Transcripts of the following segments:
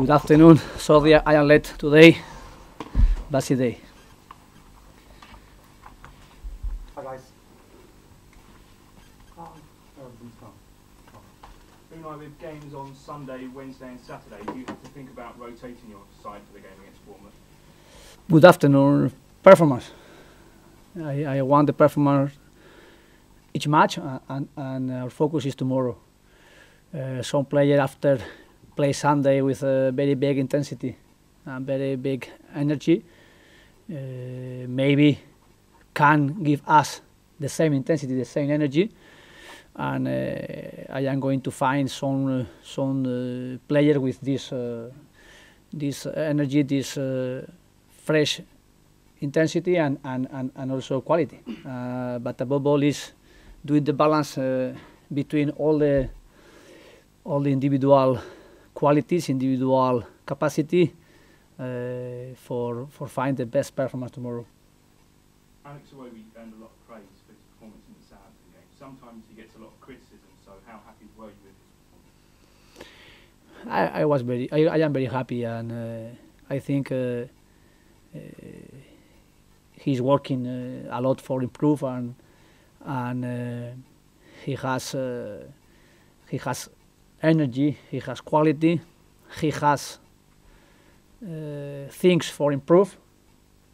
Good afternoon. Sorry I am late today. Busy day. Hi guys. Unai, with games on Sunday, Wednesday and Saturday, do you have to think about rotating your side for the game against Bournemouth? Good afternoon. Performance. I, I want the performance each match, uh, and, and our focus is tomorrow. Uh, some player after play Sunday with a very big intensity and very big energy, uh, maybe can give us the same intensity, the same energy, and uh, I am going to find some uh, some uh, player with this uh, this energy, this uh, fresh intensity, and and, and, and also quality. But above all is doing the balance between all the all the individual qualities, individual capacity uh, for for find the best performance tomorrow. Alex Iwobi earned a lot of praise for his performance in the Southampton game. Sometimes he gets a lot of criticism, so how happy were you with his performance? I, I was very, I, I am very happy, and uh, I think uh, uh, he's working uh, a lot for improve, and and uh, he has uh, he has energy, he has quality, he has uh, things for improve,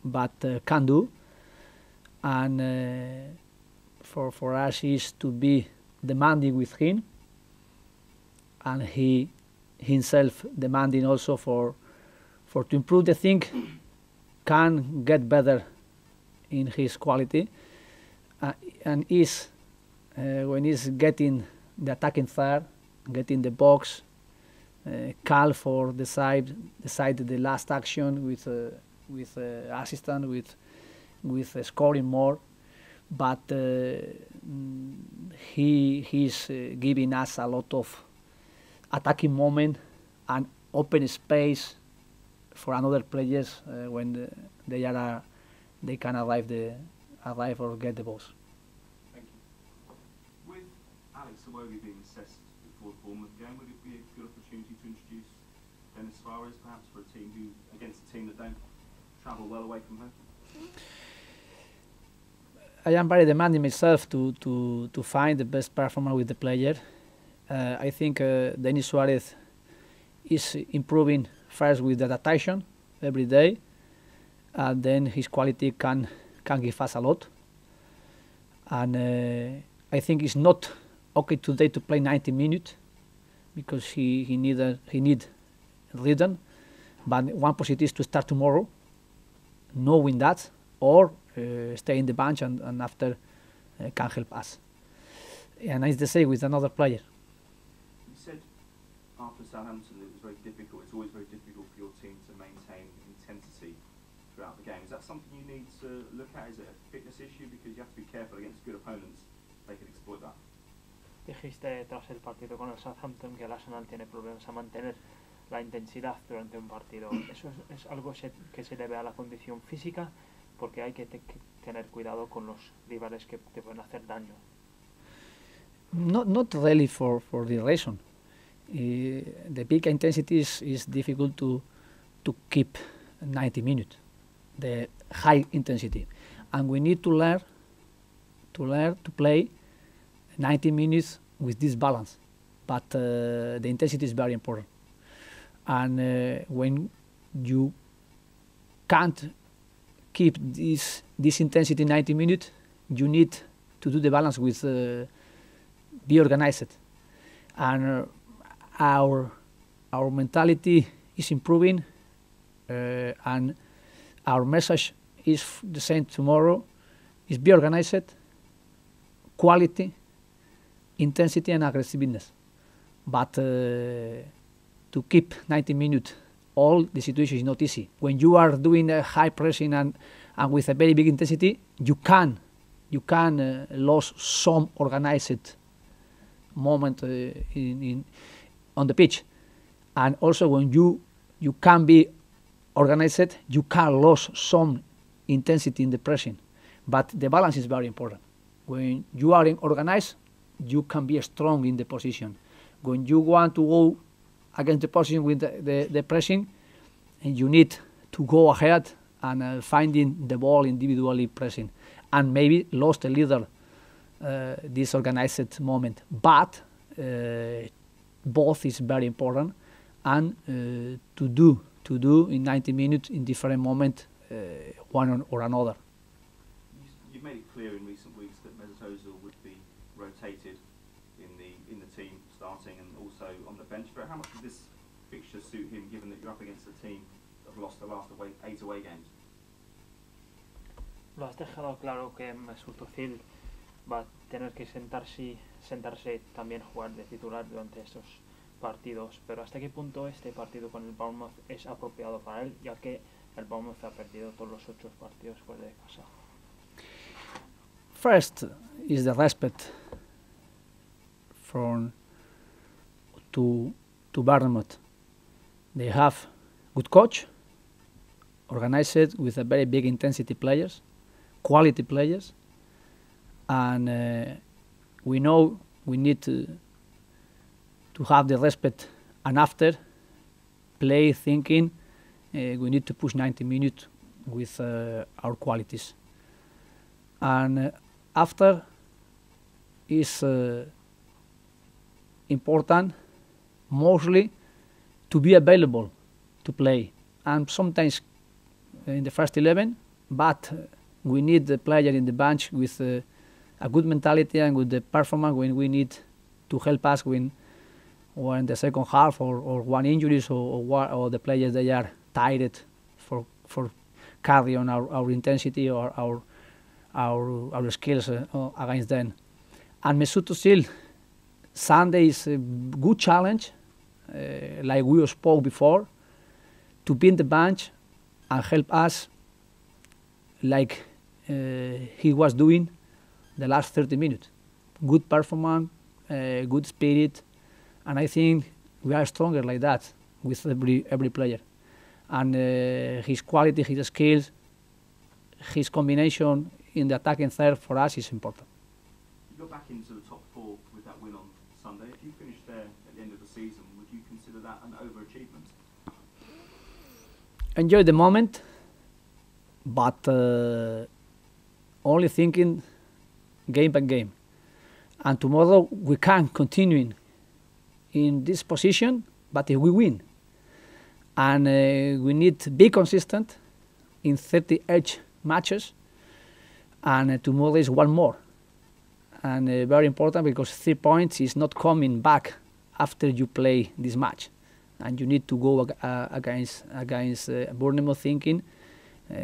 but uh, can do, and uh, for for us is to be demanding with him, and he himself demanding also for for to improve the thing can get better in his quality. Uh, and is uh, when he's getting the attacking third getting the box uh, call for the side decide the last action with uh, with uh, assistant with with uh, scoring more but uh, he he's uh, giving us a lot of attacking moment and open space for another players when the, they are they can arrive the arrive or get the balls. Thank you. With Alex being Bournemouth game, would it be a good opportunity to introduce Denis Suarez perhaps for a team who against a team that don't travel well away from home? I am very demanding myself to to to find the best performer with the player. Uh, I think uh, Denis Suarez is improving first with the adaptation every day, and then his quality can can give us a lot. And uh, I think it's not okay today to play 90 minutes because he he need a, he need rhythm. But one positive is to start tomorrow, knowing that, or uh, stay in the bench and, and after uh, can help us. And it's the same with another player. You said after Southampton it was very difficult. It's always very difficult for your team to maintain intensity throughout the game. Is that something you need to look at? Is it a fitness issue? Because you have to be careful against good opponents. They can exploit that. Dijiste tras el partido con el Southampton que el Arsenal tiene problemas a mantener la intensidad durante un partido. ¿Eso es, es algo se- que se debe a la condición física? Porque hay que, te- que tener cuidado con los rivales que te pueden hacer daño. Not not really for, for the reason. Uh, the big intensity is, is difficult to to keep 90 minutes, the high intensity, and we need to learn to learn to play 90 minutes with this balance. But uh, the intensity is very important, and uh, when you can't keep this this intensity 90 minutes, you need to do the balance with. Uh, be organized and uh, our our mentality is improving uh, and our message is the same tomorrow is be organized quality intensity and aggressiveness. But uh, to keep 90 minutes all the situation is not easy. When you are doing a high pressing and, and with a very big intensity you can you can uh, lose some organized moment uh, in, in on the pitch. And also when you you can be organized you can lose some intensity in the pressing. But the balance is very important. When you are in organized you can be strong in the position when you want to go against the position with the, the, the pressing, and you need to go ahead and uh, finding the ball individually pressing, and maybe lost a little uh, this organized moment. But uh, both is very important, and uh, to do to do in 90 minutes in different moment uh, one or another. You've made it clear in recent bench. But how much does this fixture suit him, given that you're up against a team that have lost the last away, eight away games? Lo has dejado claro que Mesut Özil va a tener que sentarse, sentarse también jugar de titular durante estos partidos, pero ¿hasta qué punto este partido con el Bournemouth es apropiado para él, ya que el Bournemouth ha perdido todos los ocho partidos fuera de casa? First is the respect from to to Bournemouth. They have good coach, organized with a very big intensity players, quality players, and uh, we know we need to to have the respect and after play thinking uh, we need to push 90 minutes with uh, our qualities and uh, after is uh, important mostly to be available to play and sometimes in the first 11 but we need the player in the bench with uh, a good mentality and with the performance when we need to help us when when the second half or, or one injuries or, or, or the players they are tired for for carry on our, our intensity or our our our skills uh, against them. And Mesut Özil, Sunday is a good challenge, uh, like we spoke before, to be in the bench and help us, like uh, he was doing the last 30 minutes. Good performance, uh, good spirit, and I think we are stronger like that with every every player. And uh, his quality, his skills, his combination in the attacking third for us is important. You got back into the top four with that win on Sunday. If you finish there at the end of the season, you consider that an overachievement? Enjoy the moment, but uh, only thinking game by game. And tomorrow we can continue in this position, but if we win, and uh, we need to be consistent in 38 matches, and uh, tomorrow is one more, and uh, very important because three points is not coming back after you play this match, and you need to go ag- uh, against against uh, Bournemouth thinking uh,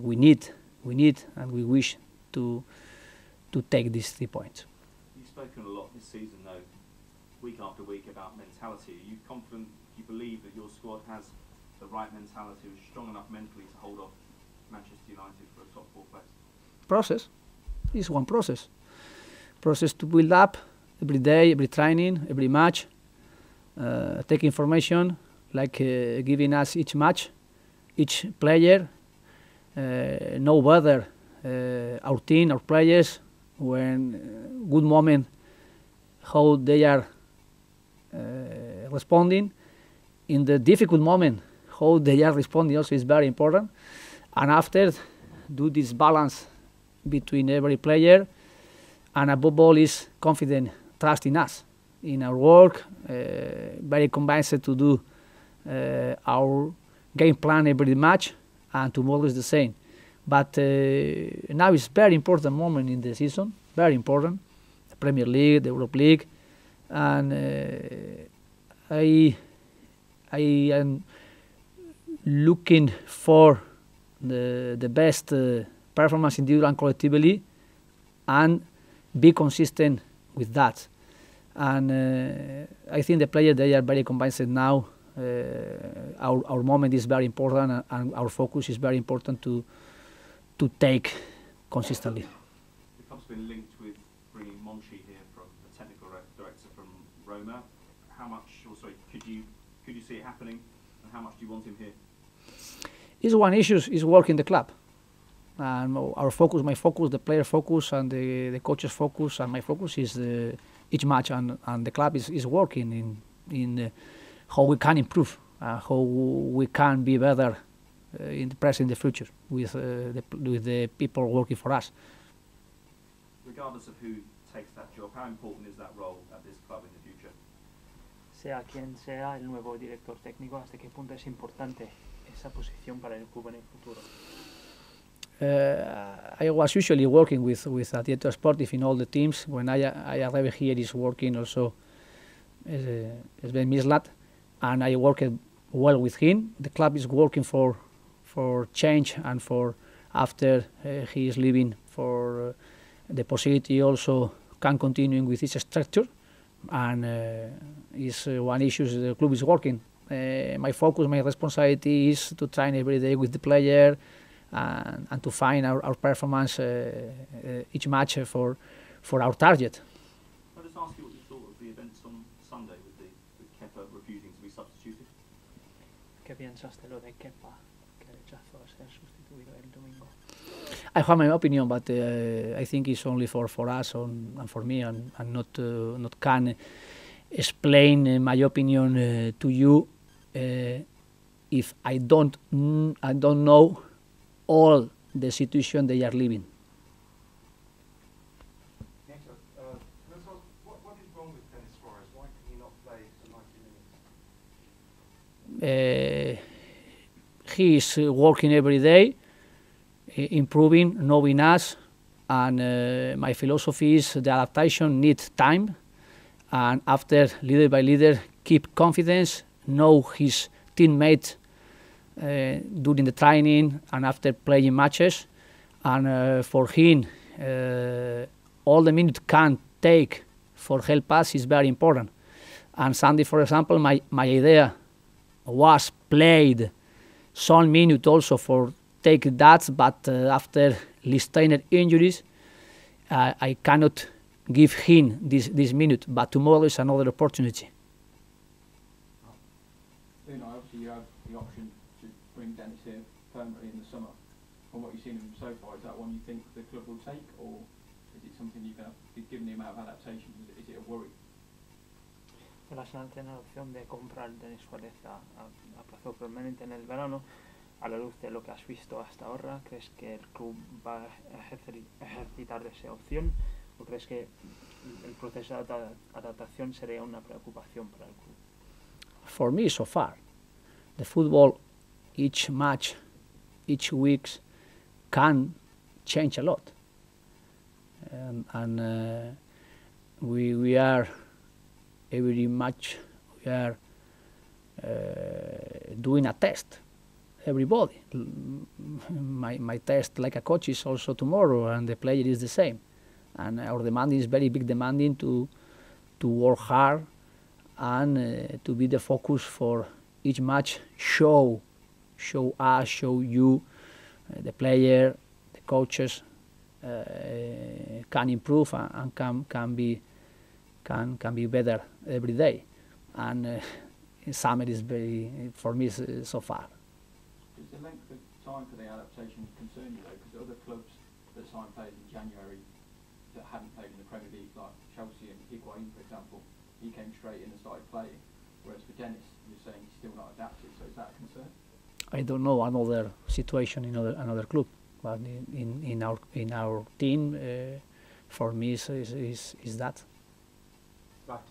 we need we need and we wish to to take these three points. You've spoken a lot this season, though, week after week, about mentality. Are you confident, you believe that your squad has the right mentality, is strong enough mentally to hold off Manchester United for a top four place? Process is one process. Process to build up every day, every training, every match. Uh, take information, like uh, giving us each match, each player, uh, know whether uh, our team, our players, when uh, good moment, how they are uh, responding. In the difficult moment, how they are responding also is very important. And after, do this balance between every player, and above all is confident, trust in us, in our work, uh, very convinced to do uh, our game plan every match, and tomorrow is the same. But uh, now is very important moment in the season, very important, the Premier League, the Europe League, and I I am looking for the the best uh, performance individually and collectively, and be consistent with that. And uh, I think the players they are very convinced now. Uh, our our moment is very important, and, and our focus is very important to to take consistently. The club's been linked with bringing Monchi here from a technical director from Roma. How much, or sorry, could you could you see it happening, and how much do you want him here? is one issue is working the club. And our focus, my focus, the player focus, and the, the coach's focus, and my focus is the, each match, and, and the club is, is working in in uh, how we can improve, uh, how we can be better uh, in the present, in the future, with uh, the with the people working for us. Regardless of who takes that job, how important is that role at this club in the future? Sea quien sea el nuevo director técnico, ¿hasta qué punto es importante esa posición para el club en el futuro? Uh, I was usually working with with Atieto Sportive in all the teams. When I I arrived here, is working also uh, Sven Mislintat, and I worked well with him. The club is working for for change and for after uh, he is leaving for uh, the possibility also can continue with this structure and uh, is uh, one issue the club is working. My focus, my responsibility is to train every day with the player and, and to find our, our performance uh, uh, each match for for our target. I'll just ask you what you thought of the events on Sunday with the with Kepa refusing to be substituted. ¿Qué piensas lo de Kepa, que rechazó ser sustituido el domingo? I have my opinion, but uh, I think it's only for, for us on, and for me, and, and not uh, not can explain uh, my opinion uh, to you uh, if I don't mm, I don't know all the situation they are living. Uh, can I just ask, what, what is wrong with Denis Suarez? Why can he not play for 90 minutes? Uh, he is uh, working every day, improving, knowing us, and uh, my philosophy is the adaptation needs time, and after leader by leader, keep confidence, know his teammate uh, during the training and after playing matches, and uh, for him, uh, all the minute can take for help us is very important. And Sunday, for example, my, my idea was played some minute also for take that, but uh, after Lichtsteiner injuries, uh, I cannot give him this, this minute, but tomorrow is another opportunity. From what you've seen him so far, is that one you think the club will take, or is it something you're going to, given the amount of adaptation, is it, is it a worry? El Arsenal tiene la opción de comprar Denis Suárez a, a, a plazo permanente en el verano. A la luz de lo que has visto hasta ahora, ¿crees que el club va a ejercer- ejercitar esa opción? ¿O crees que el proceso de adapta- adaptación sería una preocupación para el club? For me, so far, the football, each match, each week can change a lot. And, and uh, we, we are, every match, we are uh, doing a test everybody. My, my test, like a coach, is also tomorrow, and the player is the same. And our demand is very big, demanding to to work hard and uh, to be the focus for each match. Show, show us, show you, the player, the coaches uh, can improve and, and can can be can can be better every day. And uh, summer is very for me uh, so far. Does the length of time for the adaptation concern you though? Because other clubs that signed players in January that hadn't played in the Premier League, like Chelsea and Higuain, for example, he came straight in and started playing. Whereas for Denis, you're saying he's still not adapted, so is that a concern? I don't know another situation in other another club, but in, in, in our in our team, uh, for me is, is, is, is that.